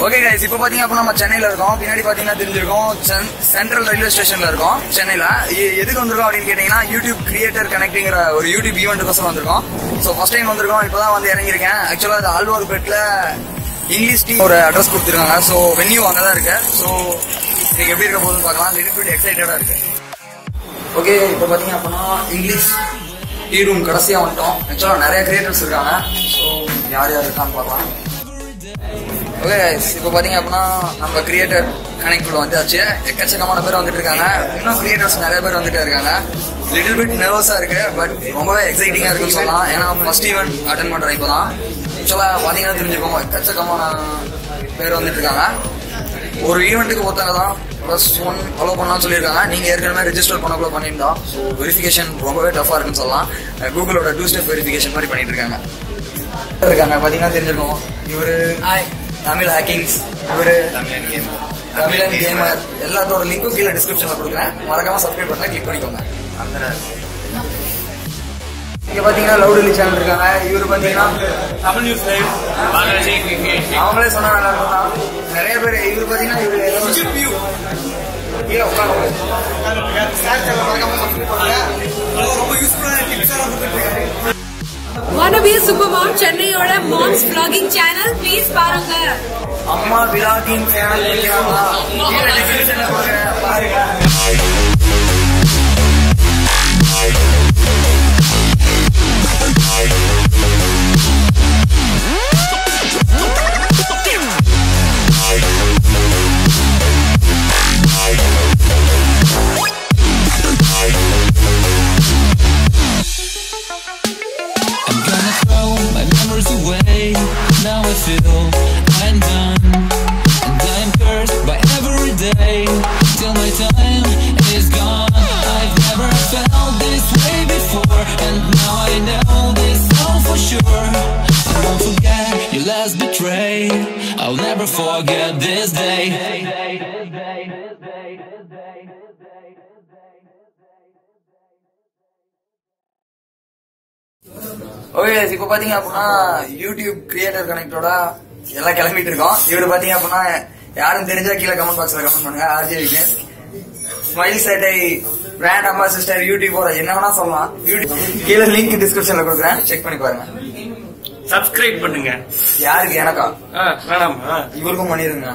Okay guys இப்போ பாத்தீங்க அப்படின்னா நம்ம சென்னையில இருக்கோம். பின்னாடி பாத்தீங்கன்னா தெரிஞ்சிருக்கோம். சென்- சென்ட்ரல் ரயில்வே ஸ்டேஷன்ல இருக்கோம் சென்னையில. எதுக்கு வந்திருக்கோம் அப்படின்னு கேட்டீங்கன்னா யூடியூப் கிரியேட்டர் கனெக்டிங்கிற ஒரு யூடியூப் ஈவெண்ட்டுக்கோசரம் வந்திருக்கோம். ஸோ ஃபர்ஸ்ட் டைம் வந்திருக்கோம். இப்பதான் வந்து இறங்கியிருக்கேன். ஆக்சுவலா அது ஆழ்வார்பேட்டில் இங்கிலீஷ் டீம் ஒரு அட்ரஸ் கொடுத்துருக்காங்க. ஸோ வென்யூ அங்கே தான் இருக்கு. ஸோ இன்னைக்கு எப்படி இருக்க போகுதுன்னு பார்க்கலாம். லிட்டில் எக்ஸைட்டடா இருக்கு. ஓகே இப்போ பாத்தீங்க அப்படின்னா இங்கிலீஷ் டீ ரூம் கடைசியா வந்துட்டோம். ஆக்சுவலா நிறைய கிரியேட்டர்ஸ் இருக்காங்க. ஸோ யார் யார் இருக்கான்னு பார்க்கலாம். ஓகே இப்போ பாத்தீங்க அப்படின்னா நம்ம கிரியேட்டர் கனெக்ட் வந்தாச்சு. எக்கச்சக்கமான பேர் வந்துட்டு இருக்காங்க. இன்னும் கிரியேட்டர்ஸ் நிறைய பேர் வந்துட்டு இருக்காங்க. லிட்டில் பிட் நர்வஸா இருக்கு பட் ரொம்பவே எக்ஸைட்டிங்கா இருக்குன்னு சொல்லலாம். ஏன்னா ஃபர்ஸ்ட் ஈவெண்ட் அட்டன் இப்போ தான். ஆக்சுவலா பாத்தீங்கன்னா தெரிஞ்சுக்கோங்க எக்கச்சக்கமான பேர் வந்துட்டு இருக்காங்க. ஒரு ஈவெண்ட்டுக்கு ஒருத்தங்க தான் ப்ளஸ் ஒன் ஃபாலோ பண்ணலாம்னு சொல்லியிருக்காங்க. நீங்கள் ஏற்கனவே ரெஜிஸ்டர் பண்ணக்குள்ள பண்ணியிருந்தோம். ஸோ வெரிஃபிகேஷன் ரொம்பவே டஃபாக இருக்குன்னு சொல்லலாம். கூகுளோட டூ ஸ்டெப் வெரிஃபிகேஷன் மாதிரி பண்ணிட்டு இருக்காங்க. இருக்காங்க பார்த்தீங்கன்னா தெரிஞ்சிருக்கோம் இவர் தமிழ் ஹேக்கிங்ஸ் இவரு தமிழன் கேமர் எல்லாத்தோட லிங்க்கும் கீழே டிஸ்கிரிப்ஷன்ல கொடுக்குறேன். மறக்காம சப்ஸ்கிரைப் பண்ண கிளிக் பண்ணிக்கோங்க. இங்க பாத்தீங்கன்னா லவுட் டெல்லி சேனல் இருக்காங்க. இவரு பாத்தீங்கன்னா தமிழ் நியூஸ் லைவ் அவங்களே சொன்னா நல்லா இருக்கும். நிறைய பேர் இவரு பாத்தீங்கன்னா இவரு கீழே உட்காந்து ரொம்ப யூஸ்ஃபுல்லான டிப்ஸ் எல்லாம் கொடுத்துட்டு இருக்காரு wanna சென்னையோட மாம்ஸ் பிளாகிங் சேனல் ப்ளீஸ் பாருங்க. அம்மா பிளாகிங் சேனல் பாருங்க. Feel I'm done. And I am cursed by every day. Till my time is gone. I've never felt this way before. And now I know this all for sure. I won't forget your last betray. I'll never forget this day. Okay இப்போ பாத்தீங்க அப்படின்னா YouTube creator கனெக்டோட எல்லாம் கிளம்பிட்டு இருக்கோம். இவர் பாத்தீங்க அப்படின்னா யாரும் தெரிஞ்சா கீழே கமெண்ட் பாக்ஸ்ல கமெண்ட் பண்ணுங்க. RJ Vignesh. Smile Settai brand ambassador யூடியூபோட என்ன வேணா சொல்லலாம். யூடியூப் கீழே லிங்க் டிஸ்கிரிப்ஷன்ல கொடுக்குறேன். செக் பண்ணி பாருங்க. சப்ஸ்கிரைப் பண்ணுங்க. யாருக்கு எனக்கா? வேணாமா. இவருக்கும் பண்ணிருங்க.